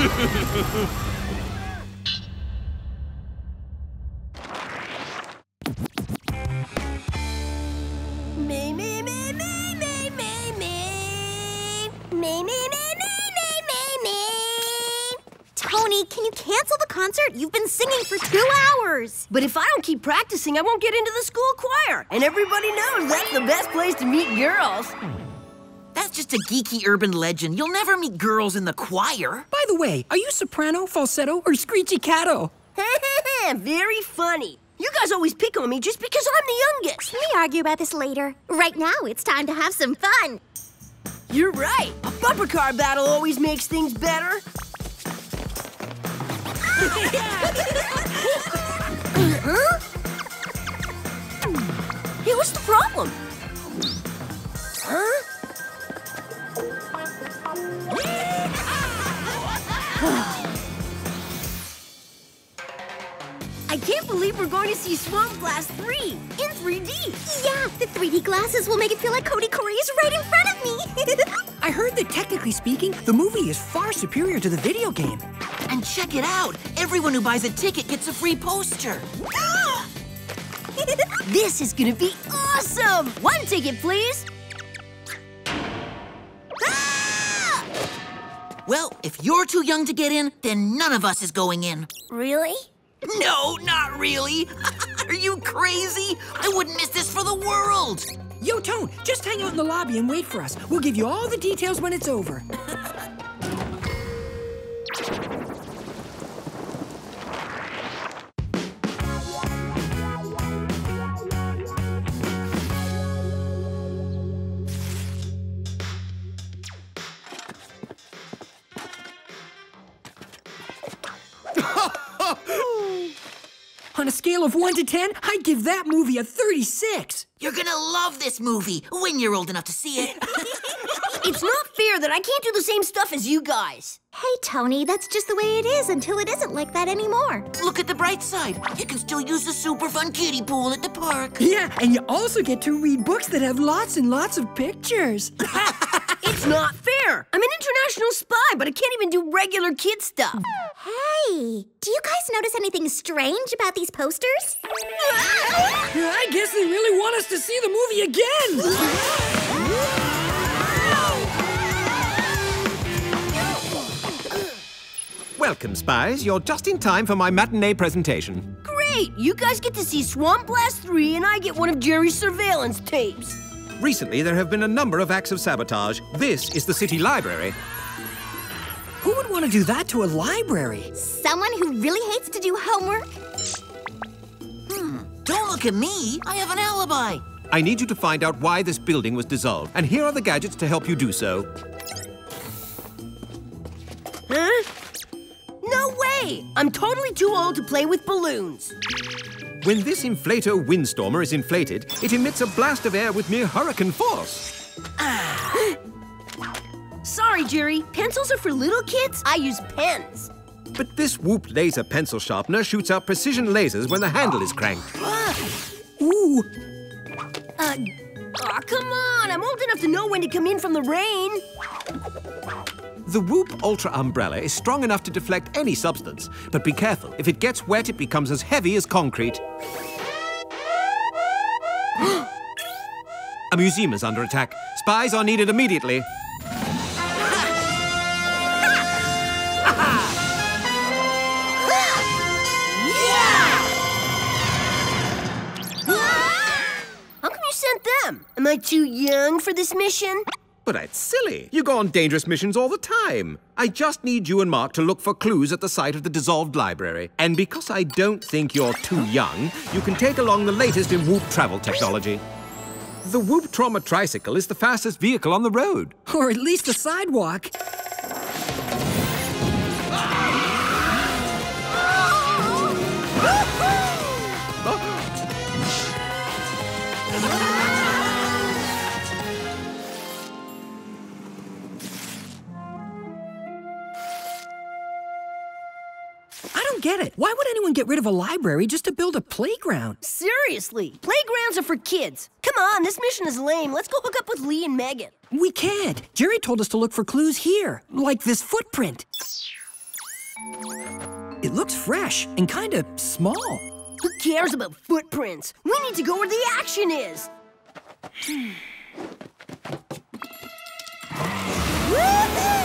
Me, me, me, me, me, me, me. Me, me, me, me, me. Tony, can you cancel the concert? You've been singing for two hours. But if I don't keep practicing, I won't get into the school choir. And everybody knows that's the best place to meet girls. That's just a geeky urban legend. You'll never meet girls in the choir. By the way, are you soprano, falsetto, or screechy catto? Very funny. You guys always pick on me just because I'm the youngest. We argue about this later. Right now, it's time to have some fun. You're right. A bumper car battle always makes things better. huh? Hey, what's the problem? Huh? I can't believe we're going to see Swamp Blast 3 in 3D. Yeah, the 3D glasses will make it feel like Cody Corey is right in front of me. I heard that technically speaking, the movie is far superior to the video game. And check it out. Everyone who buys a ticket gets a free poster. This is gonna be awesome! One ticket, please. Well, if you're too young to get in, then none of us is going in. Really? No, not really. Are you crazy? I wouldn't miss this for the world. Yo, Tone, just hang out in the lobby and wait for us. We'll give you all the details when it's over. On a scale of 1 to 10, I'd give that movie a 36. You're gonna love this movie when you're old enough to see it. It's not fair that I can't do the same stuff as you guys. hey, Tony, that's just the way it is until it isn't like that anymore. Look at the bright side. You can still use the super fun kiddie pool at the park. Yeah, and you also get to read books that have lots and lots of pictures. It's not fair. I'm an international spy, but I can't even do regular kid stuff. Hey, do you guys notice anything strange about these posters? I guess they really want us to see the movie again. Welcome, spies. You're just in time for my matinee presentation. Great! You guys get to see Swamp Blast 3, and I get one of Jerry's surveillance tapes. Recently, there have been a number of acts of sabotage. This is the city library. Who would want to do that to a library? Someone who really hates to do homework? Hmm. Don't look at me. I have an alibi. I need you to find out why this building was dissolved, and here are the gadgets to help you do so. Huh? No way! I'm totally too old to play with balloons. When this inflator windstormer is inflated, it emits a blast of air with near hurricane force. Ah. Sorry, Jerry. Pencils are for little kids. I use pens. But this WOOHP laser pencil sharpener shoots out precision lasers when the handle is cranked. Ooh, Uh, aw, come on. I'm old enough to know when to come in from the rain. The WOOHP Ultra Umbrella is strong enough to deflect any substance, but be careful. If it gets wet, it becomes as heavy as concrete. A museum is under attack. Spies are needed immediately. How come you sent them? Am I too young for this mission? But that's silly. You go on dangerous missions all the time. I just need you and Marc to look for clues at the site of the dissolved library. And because I don't think you're too young, you can take along the latest in WOOHP travel technology. The WOOHP Trauma tricycle is the fastest vehicle on the road. Or at least the sidewalk. I don't get it. Why would anyone get rid of a library just to build a playground? Seriously, playgrounds are for kids. Come on, this mission is lame. Let's go hook up with Lee and Megan. We can't. Jerry told us to look for clues here, like this footprint. It looks fresh and kind of small. Who cares about footprints? We need to go where the action is. Woohoo!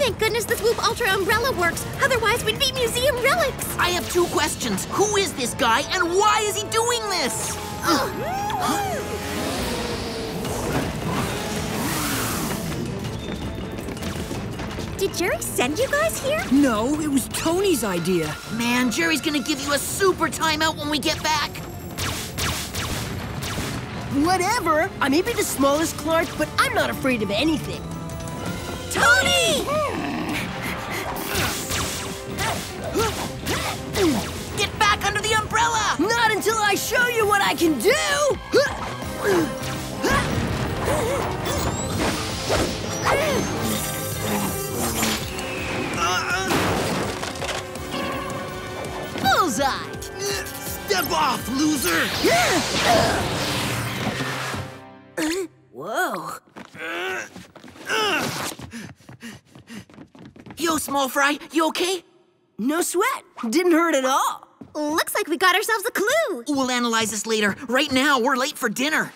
Thank goodness this WOOHP Ultra umbrella works. Otherwise, we'd be museum relics. I have two questions. Who is this guy, and why is he doing this? Did Jerry send you guys here? No, it was Tony's idea. Man, Jerry's gonna give you a super timeout when we get back. Whatever. I may be the smallest Clark, but I'm not afraid of anything. Tony! Get back under the umbrella! Not until I show you what I can do! Bullseye! Step off, loser! Whoa. Yo, small fry, you okay? No sweat. Didn't hurt at all. Looks like we got ourselves a clue. We'll analyze this later. Right now, we're late for dinner.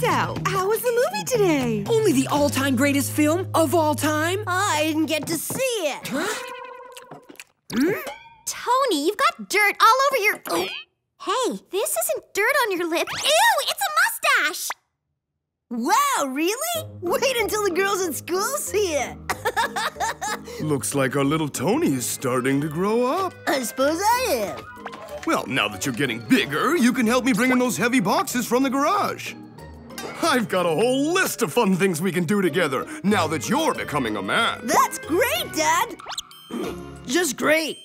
So, how was the movie today? Only the all-time greatest film of all time? I didn't get to see it. Huh? Hmm? Tony, you've got dirt all over your. Oh. Hey, this isn't dirt on your lip. Ew, it's a mustache! Wow, really? Wait until the girls at school see it. Looks like our little Tony is starting to grow up. I suppose I am. Well, now that you're getting bigger, you can help me bring in those heavy boxes from the garage. I've got a whole list of fun things we can do together now that you're becoming a man. That's great, Dad. Just great.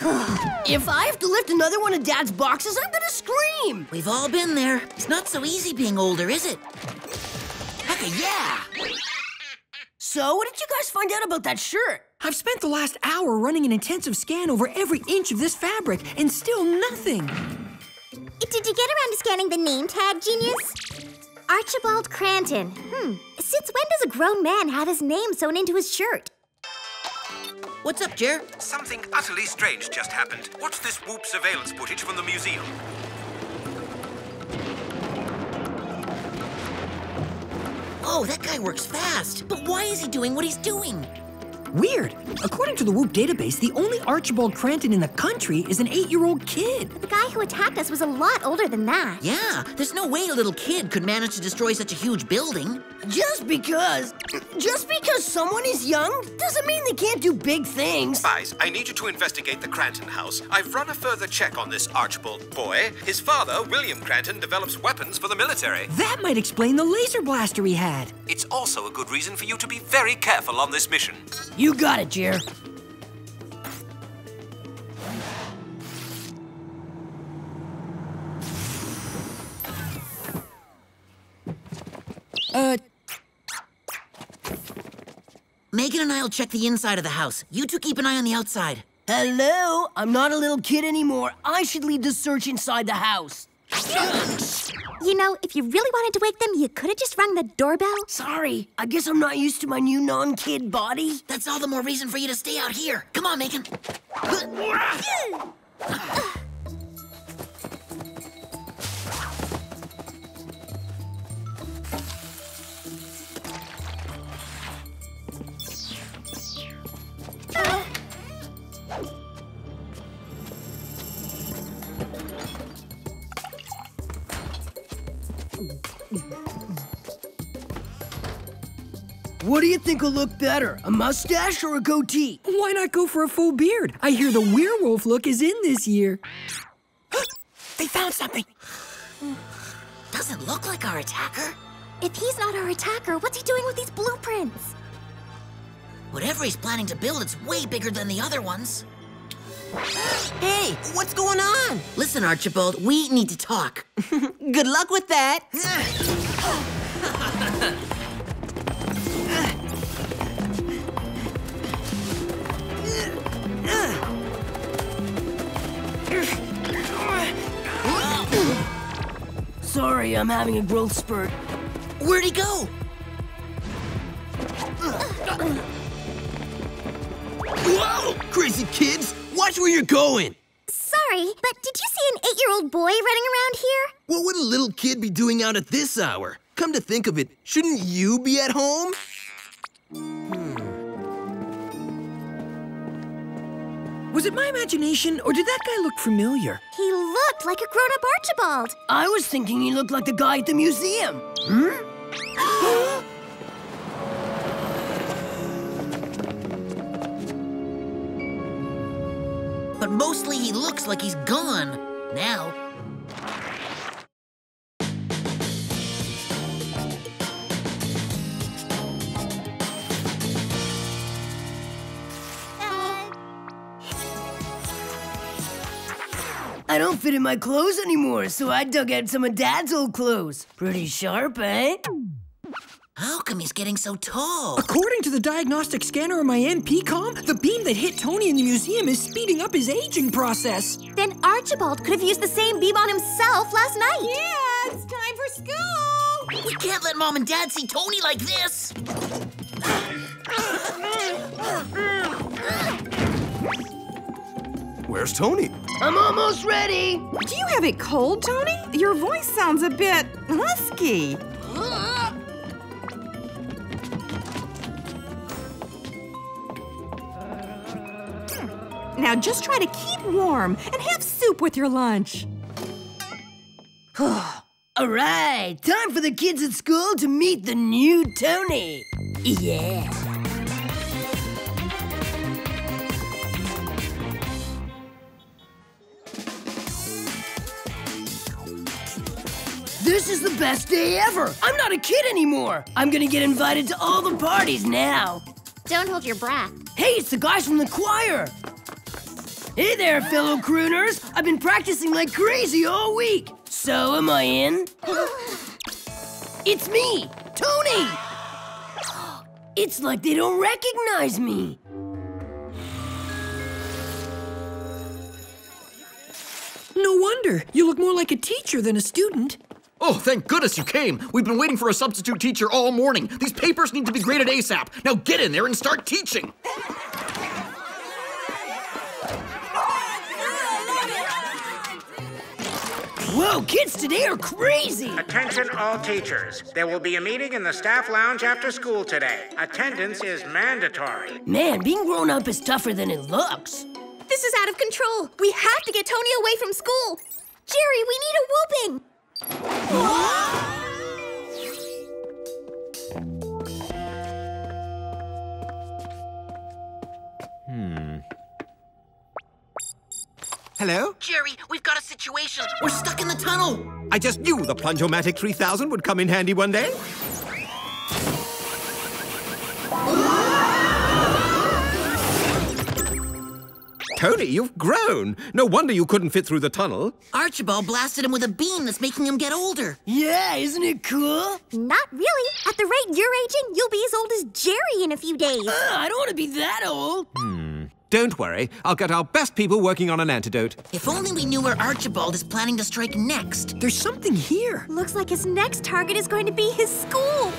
if I have to lift another one of Dad's boxes, I'm gonna scream. We've all been there. It's not so easy being older, is it? Hecka yeah! So, what did you guys find out about that shirt? I've spent the last hour running an intensive scan over every inch of this fabric, and still nothing. Did you get around to scanning the name tag, genius? Archibald Cranton. Hmm. Since when does a grown man have his name sewn into his shirt? What's up, Jer? Something utterly strange just happened. Watch this WOOHP surveillance footage from the museum? Oh, that guy works fast. But why is he doing what he's doing? Weird. According to the WOOHP database, the only Archibald Cranton in the country is an eight-year-old kid. The guy who attacked us was a lot older than that. Yeah, there's no way a little kid could manage to destroy such a huge building. Just because. Just because someone is young doesn't mean they can't do big things. Spies, I need you to investigate the Cranton house. I've run a further check on this Archibald boy. His father, William Cranton, develops weapons for the military. That might explain the laser blaster he had. It's also a good reason for you to be very careful on this mission. You got it, Jer. Uh, Megan and I'll check the inside of the house. You two keep an eye on the outside. Hello? I'm not a little kid anymore. I should lead the search inside the house. You know, if you really wanted to wake them, you could have just rung the doorbell. Sorry, I guess I'm not used to my new non kid body. That's all the more reason for you to stay out here. Come on, Megan. What do you think will look better, a mustache or a goatee? Why not go for a full beard? I hear the werewolf look is in this year. They found something. Doesn't look like our attacker. If he's not our attacker, what's he doing with these blueprints? Whatever he's planning to build, it's way bigger than the other ones. Hey, what's going on? Listen, Archibald, we need to talk. Good luck with that. Sorry, I'm having a growth spurt. Where'd he go? Whoa! Crazy kids! Watch where you're going! Sorry, but did you see an eight-year-old boy running around here? What would a little kid be doing out at this hour? Come to think of it, shouldn't you be at home? Hmm. Was it my imagination, or did that guy look familiar? He looked like a grown-up Archibald. I was thinking he looked like the guy at the museum. Hmm? but mostly he looks like he's gone. Now. I don't fit in my clothes anymore, so I dug out some of Dad's old clothes. Pretty sharp, eh? How come he's getting so tall? According to the diagnostic scanner on my NP-COM, the beam that hit Tony in the museum is speeding up his aging process. Then Archibald could have used the same beam on himself last night. Yeah, it's time for school. We can't let Mom and Dad see Tony like this. Where's Tony? I'm almost ready. Do you have it cold, Tony? Your voice sounds a bit husky. Now just try to keep warm and have soup with your lunch. All right, time for the kids at school to meet the new Tony. Yeah. This is the best day ever. I'm not a kid anymore. I'm gonna get invited to all the parties now. Don't hold your breath. Hey, it's the guys from the choir. Hey there, fellow crooners. I've been practicing like crazy all week. So, am I in? it's me, Tony. It's like they don't recognize me. No wonder. You look more like a teacher than a student. Oh, thank goodness you came! We've been waiting for a substitute teacher all morning. These papers need to be graded ASAP. Now get in there and start teaching! Whoa, kids today are crazy. Attention all teachers. There will be a meeting in the staff lounge after school today. Attendance is mandatory. Man, being grown up is tougher than it looks. This is out of control. We have to get Tony away from school. Jerry, we need a whooping. Hmm. Hello? Jerry, we've got a situation. We're stuck in the tunnel. I just knew the Plunge-O-Matic 3000 would come in handy one day. Tony, you've grown. No wonder you couldn't fit through the tunnel. Archibald blasted him with a beam that's making him get older. Yeah, isn't it cool? Not really. At the rate you're aging, you'll be as old as Jerry in a few days. Uh, I don't want to be that old. Don't worry, I'll get our best people working on an antidote. If only we knew where Archibald is planning to strike next. There's something here. Looks like his next target is going to be his school.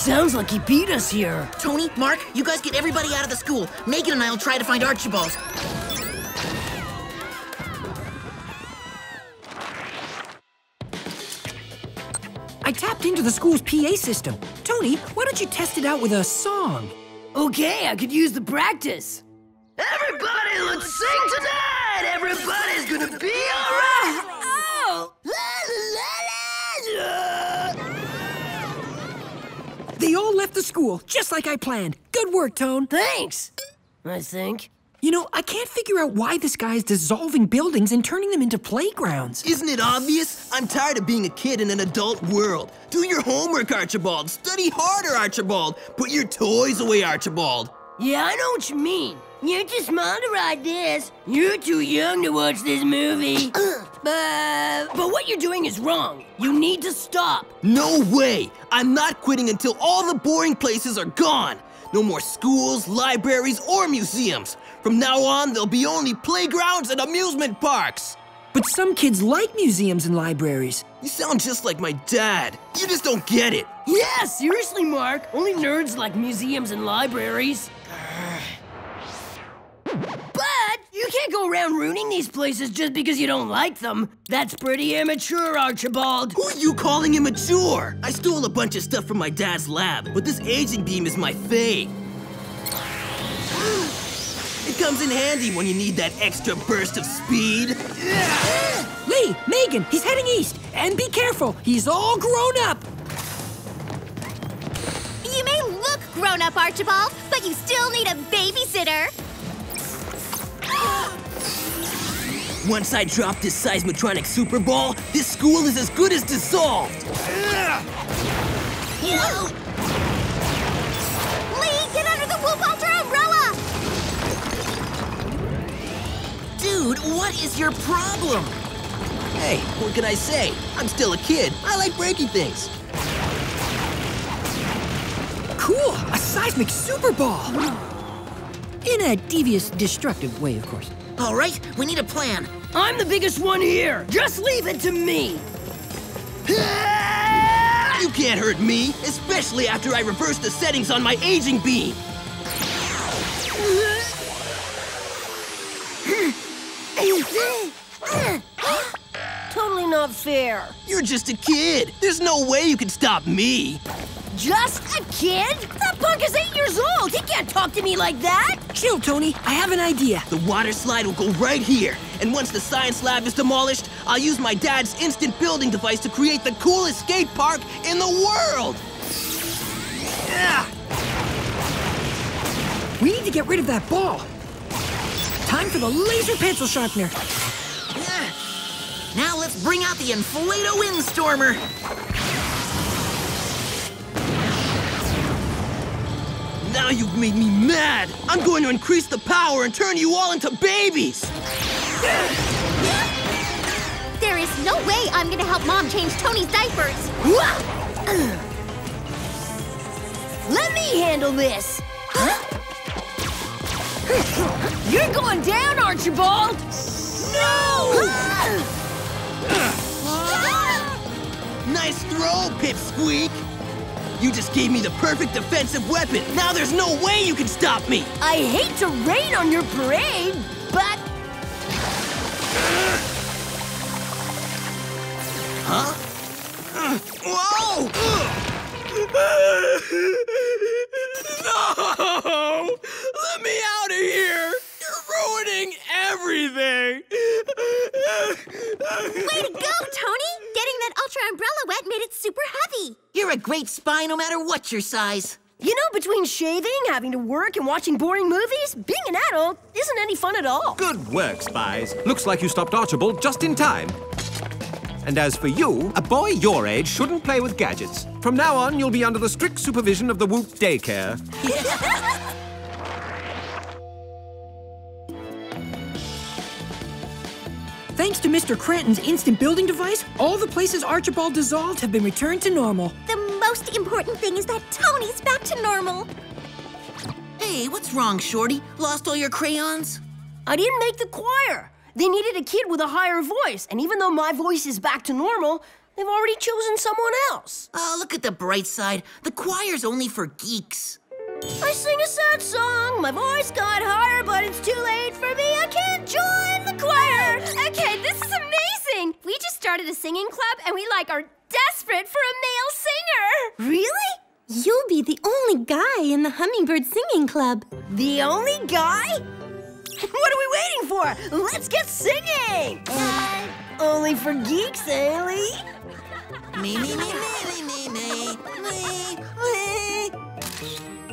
Sounds like he beat us here. Tony, Marc, you guys get everybody out of the school. Megan and I will try to find Archibald. I tapped into the school's PA system. Tony, why don't you test it out with a song? Okay, I could use the practice. Everybody, let's sing tonight! Everybody's gonna be alright! Left the school, just like I planned. Good work, Tone. Thanks! I think. You know, I can't figure out why this guy is dissolving buildings and turning them into playgrounds. Isn't it obvious? I'm tired of being a kid in an adult world. Do your homework, Archibald. Study harder, Archibald. Put your toys away, Archibald. Yeah, I know what you mean. You're too small to ride this. You're too young to watch this movie. but, but what you're doing is wrong. You need to stop. No way! I'm not quitting until all the boring places are gone. No more schools, libraries, or museums. From now on, there'll be only playgrounds and amusement parks. But some kids like museums and libraries. You sound just like my dad. You just don't get it. Yeah, seriously, Marc. Only nerds like museums and libraries. But you can't go around ruining these places just because you don't like them. That's pretty immature, Archibald. Who are you calling immature? I stole a bunch of stuff from my dad's lab, but this aging beam is my fave. It comes in handy when you need that extra burst of speed. Lee, Megan, he's heading east. And be careful, he's all grown up. You may look grown up, Archibald, but you still need a babysitter. Once I drop this seismotronic super ball, this school is as good as dissolved. Lee, get under the WOOHP Ultra umbrella! Dude, what is your problem? Hey, what can I say? I'm still a kid. I like breaking things. Cool, a seismic super ball. In a devious, destructive way, of course. All right, we need a plan. I'm the biggest one here. Just leave it to me. You can't hurt me, especially after I reverse the settings on my aging beam. totally not fair. You're just a kid. There's no way you can stop me. Just a kid? That punk is eight years old. He can't talk to me like that. Chill, Tony. I have an idea. The water slide will go right here. And once the science lab is demolished, I'll use my dad's instant building device to create the coolest skate park in the world. Yeah. We need to get rid of that ball. Time for the laser pencil sharpener. Now let's bring out the Inflato Windstormer. Now you've made me mad! I'm going to increase the power and turn you all into babies! There is no way I'm gonna help Mom change Tony's diapers. Let me handle this. You're going down, Archibald! No! Nice throw, Pipsqueak! You just gave me the perfect defensive weapon. Now there's no way you can stop me. I hate to rain on your parade, but... Huh? Whoa! no! Let me out of here! You're ruining everything! Way to go, Tony! Getting that Ultra umbrella wet made it super heavy. You're a great spy no matter what your size. You know, between shaving, having to work, and watching boring movies, being an adult isn't any fun at all. Good work, spies. Looks like you stopped Archibald just in time. And as for you, a boy your age shouldn't play with gadgets. From now on, you'll be under the strict supervision of the WOOHP Daycare. Thanks to Mr. Cranton's instant building device, all the places Archibald dissolved have been returned to normal. The most important thing is that Tony's back to normal. Hey, what's wrong, Shorty? Lost all your crayons? I didn't make the choir. They needed a kid with a higher voice, and even though my voice is back to normal, they've already chosen someone else. Oh, look at the bright side. The choir's only for geeks. I sing a sad song. My voice got higher, but it's too late for me. I can't join the choir. Okay, this is amazing. We just started a singing club and we like are desperate for a male singer. Really? You'll be the only guy in the Hummingbird Singing Club. The only guy? What are we waiting for? Let's get singing! Uh, only for geeks, Lee? Me, me, me, me, me, me, me, me.